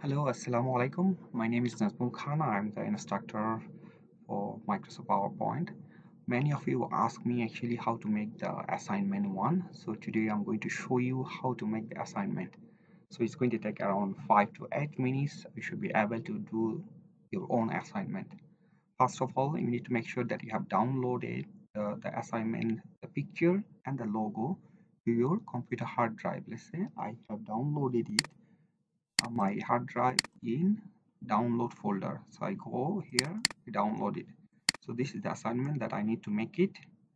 Hello, Assalamu alaikum. My name is Nazmul Khan. I'm the instructor for Microsoft PowerPoint. Many of you ask me actually how to make the assignment one. So today I'm going to show you how to make the assignment. So it's going to take around five to eight minutes. You should be able to do your own assignment. First of all, you need to make sure that you have downloaded uh, the assignment, the picture and the logo to your computer hard drive. Let's say I have downloaded it my hard drive in download folder. So i go here download it. So this is the assignment that i need to make it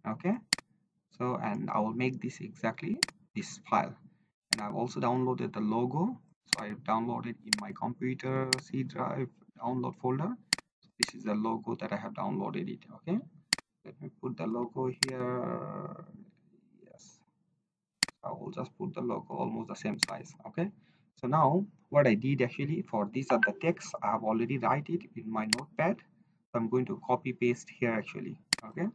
okay? So and i will make this exactly this file. And i've also downloaded the logo. So i've downloaded in my computer c drive download folder. So this is the logo that i have downloaded it okay? Let me put the logo here. Yes. I will just put the logo almost the same size okay? So now what I did actually for these are the text. I have already write it in my notepad. So I'm going to copy paste here actually okay?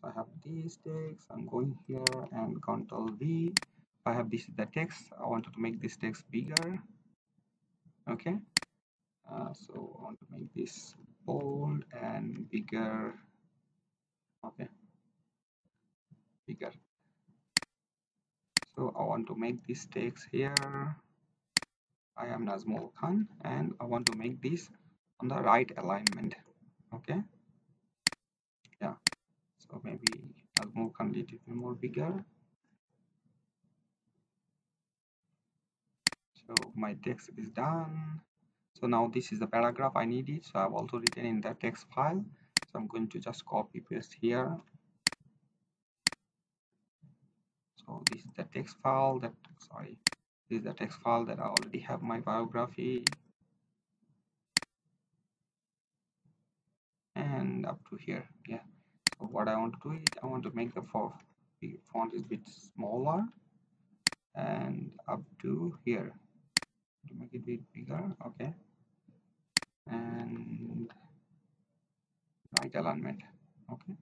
So I have these text I'm going here and control V. I have this is the text. I wanted to make this text bigger okay? Uh, so I want to make this bold and bigger okay? Bigger. So I want to make this text here I am Nazmul Khan and I want to make this on the right alignment okay? Yeah so maybe Nazmul Khan little bit more bigger. So my text is done. So now this is the paragraph I needed so I've also written in the text file. So I'm going to just copy paste here. So this is the text file that sorry this is the text file that I already have my biography. And up to here yeah. So what I want to do is I want to make the font is a bit smaller. And up to here to make it a bit bigger okay. And right alignment okay.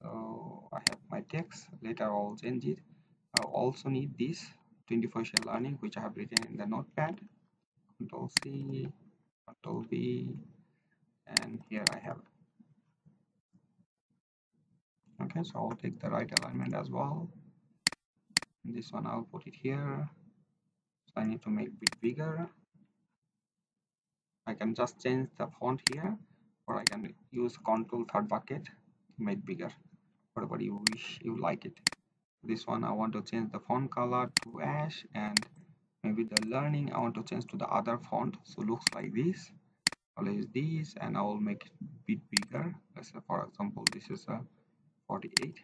So I have my text later I'll change it. I also need this 24 shell learning which I have written in the notepad. Control C control V and here I have. Okay so I'll take the right alignment as well. And this one I'll put it here. So I need to make it bigger. I can just change the font here or I can use control third bracket to make bigger whatever you wish you like it this one I want to change the font color to ash and maybe the learning I want to change to the other font. So looks like this. I'll this and I will make it a bit bigger. Let's say for example this is a 48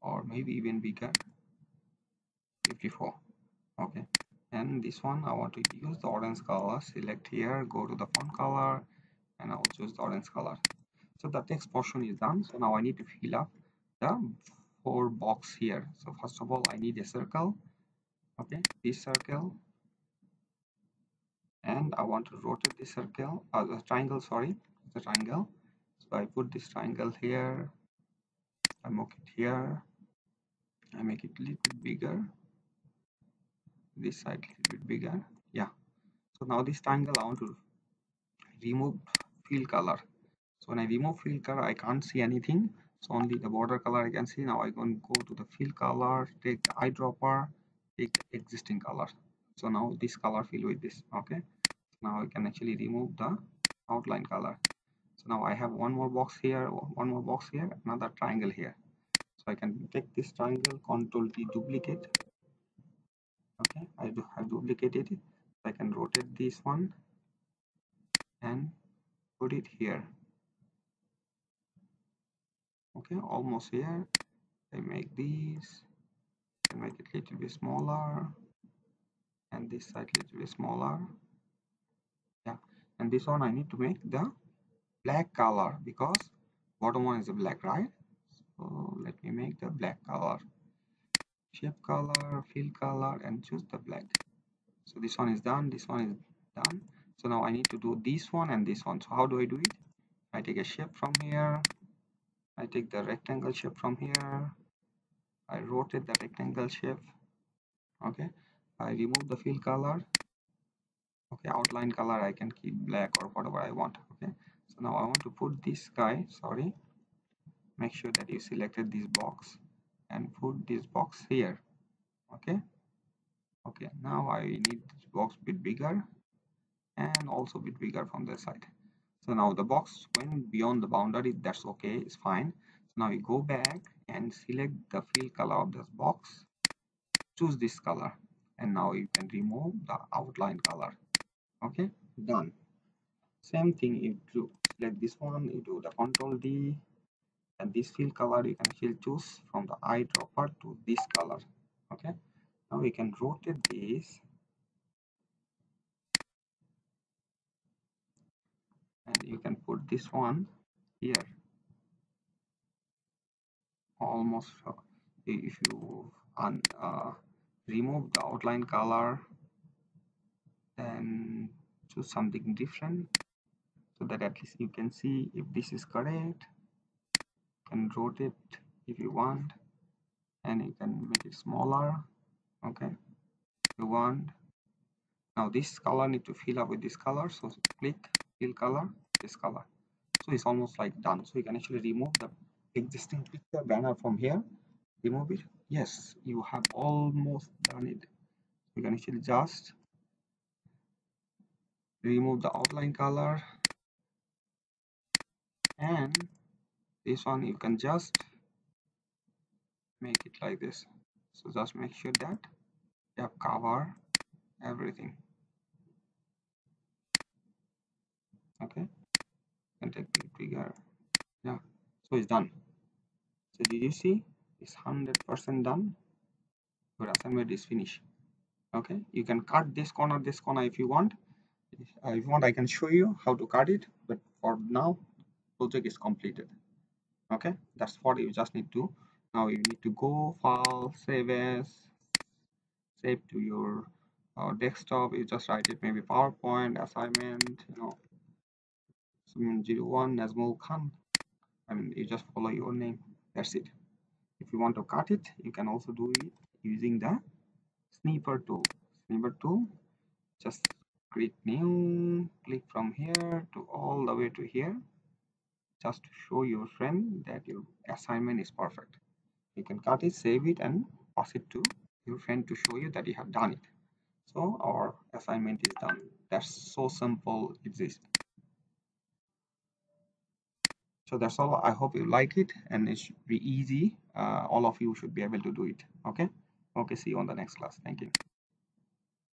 or maybe even bigger. 54 okay. And this one I want to use the orange color. Select here go to the font color and I will choose the orange color. So the text portion is done. So now I need to fill up the four box here. So first of all i need a circle. Okay this circle. And i want to rotate this circle uh, the triangle sorry the triangle. So i put this triangle here. I make it here. I make it a little bit bigger. This side a little bit bigger. Yeah. So now this triangle i want to remove fill color. So when i remove fill color i can't see anything so only the border color I can see. Now I can go to the fill color take the eyedropper take the existing color. So now this color fill with this okay? Now I can actually remove the outline color. So now I have one more box here one more box here another triangle here. So I can take this triangle control D duplicate. Okay I do have duplicated it. I can rotate this one and put it here okay almost here. I make these. And make it little bit smaller. And this side little bit smaller. Yeah and this one I need to make the black color because bottom one is a black right? So let me make the black color. Shape color fill color and choose the black. So this one is done. This one is done. So now I need to do this one and this one. So how do I do it? I take a shape from here I take the rectangle shape from here. I rotate the rectangle shape. Okay. I remove the fill color. Okay. Outline color. I can keep black or whatever I want. Okay. So now I want to put this guy sorry. Make sure that you selected this box and put this box here. Okay. Okay. Now I need this box bit bigger and also bit bigger from the side so now the box went beyond the boundary that's okay it's fine. So now you go back and select the fill color of this box. Choose this color. And now you can remove the outline color. Okay done. Same thing you do select this one you do the control d. And this fill color you can actually choose from the eyedropper to this color. Okay now we can rotate this and you can put this one here. Almost uh, if you un, uh, remove the outline color and choose something different so that at least you can see if this is correct. You can rotate if you want and you can make it smaller. Okay. You want. Now this color need to fill up with this color so click fill color this color so it's almost like done. So you can actually remove the existing picture banner from here. Remove it. Yes you have almost done it. You can actually just remove the outline color. And this one you can just make it like this. So just make sure that you have cover everything okay and bigger yeah. So it's done. So did you see? It's 100% done. Your assignment is finished. Okay? You can cut this corner this corner if you want. Uh, if you want I can show you how to cut it but for now project is completed. Okay? That's what you just need to now you need to go file save as save to your uh, desktop. You just write it maybe PowerPoint assignment you know 01 Nazmul Khan. I mean you just follow your name. That's it. If you want to cut it you can also do it using the snipper tool. Snipper tool just click new click from here to all the way to here. Just to show your friend that your assignment is perfect. You can cut it save it and pass it to your friend to show you that you have done it. So our assignment is done. That's so simple it is so that's all. I hope you like it and it should be easy. Uh, all of you should be able to do it. Okay? Okay see you on the next class. Thank you